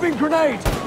Moving grenade!